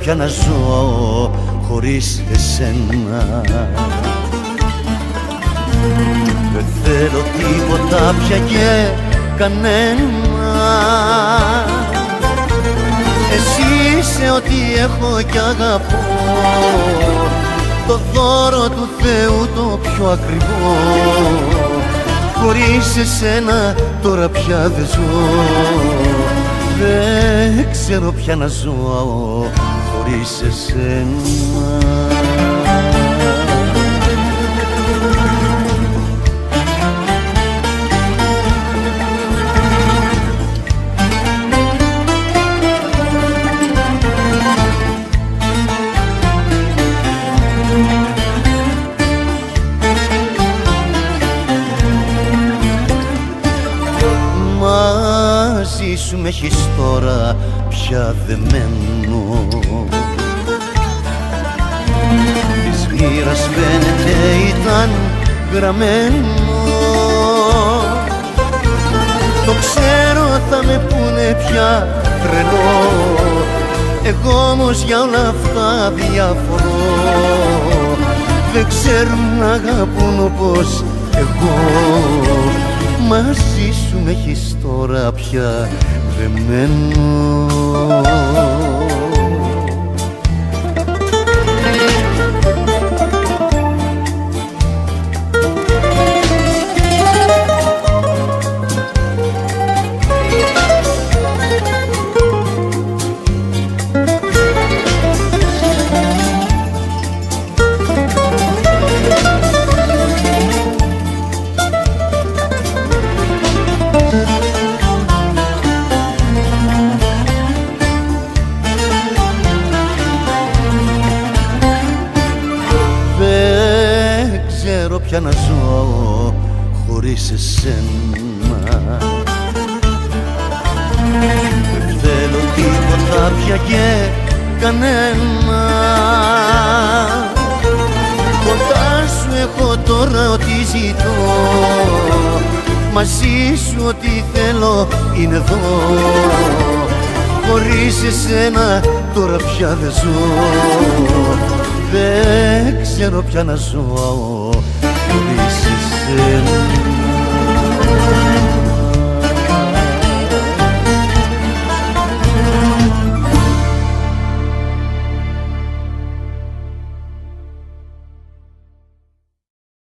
πια να ζω χωρίς εσένα. Δεν θέλω τίποτα πια και κανένα. Εσύ είσαι ό,τι έχω κι αγαπώ. Το δώρο του Θεού το πιο ακριβό. Χωρίς εσένα τώρα πια δεν ζω Δεν ξέρω πια να ζω χωρίς εσένα Μαζί σου με έχεις τώρα πια δεμένο. Της μοίρας φαίνεται ήταν γραμμένο. Το ξέρω θα με πούνε πια τρελό. Εγώ όμως για όλα αυτά διαφορώ Δεν ξέρουν να αγαπούν όπως εγώ Μαζί σου με έχεις τώρα πια δεμένο ξέρω πια να ζω χωρίς εσένα. Δεν θέλω τίποτα πια και κανένα. Κοντά σου έχω τώρα ό,τι ζητώ. Μαζί σου ό,τι θέλω είναι εδώ. Χωρίς εσένα τώρα πια δεν ζω. Δεν ξέρω πια να ζω χωρίς εσένα